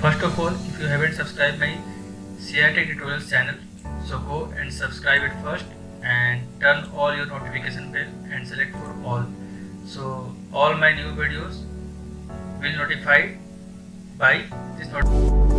First of all, if you haven't subscribed my C.I.T. tutorials channel, so go and subscribe it first and turn all your notification bell and select for all. So all my new videos will notify by this notification.